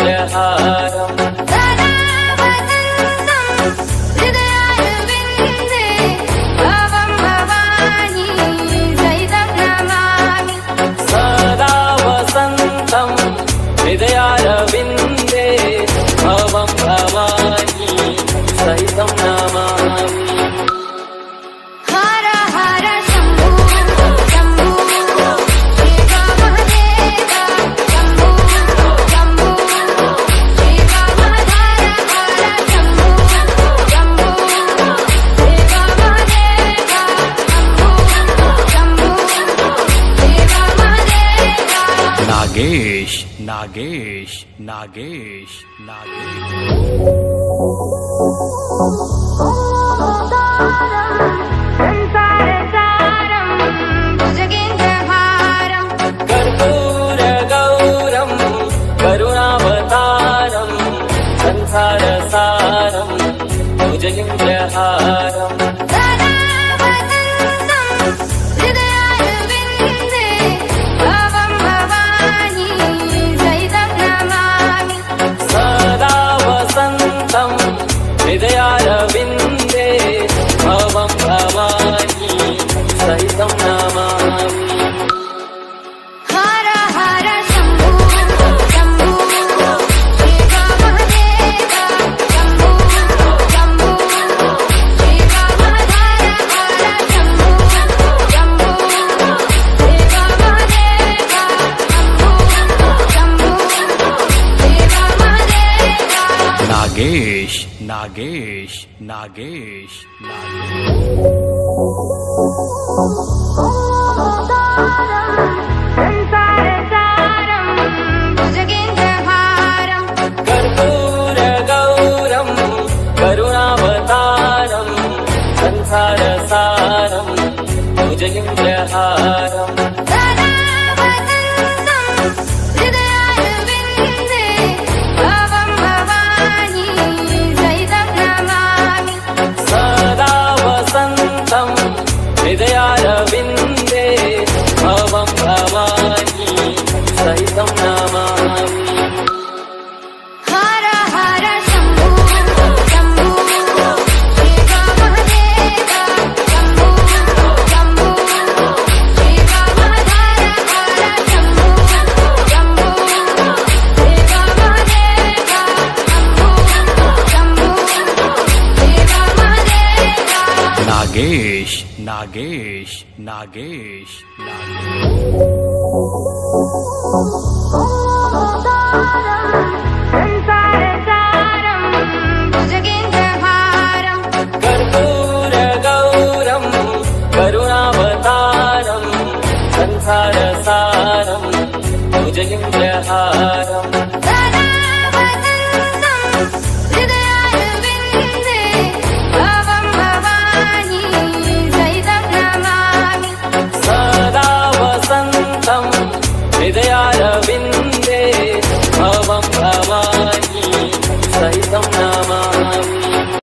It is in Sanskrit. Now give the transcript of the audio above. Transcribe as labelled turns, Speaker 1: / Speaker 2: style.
Speaker 1: जयहार
Speaker 2: नागेश नागेश नागेश नागेश।
Speaker 3: गौरम करुणावतारं संसारसारं भुजगेन्द्रहारम्
Speaker 2: नागेश नागेश नागेश
Speaker 1: संसारुजगेन्द्रभारं
Speaker 3: करुगौरं करुणावसारम् संसारसारम् भुजगेन्द्रहारम्
Speaker 2: नागेश नागेश नागेश
Speaker 1: संसारेन्द्रहारं गौरम्
Speaker 3: अरुणावतार संसार सारम् भुजगेन्द्रहार।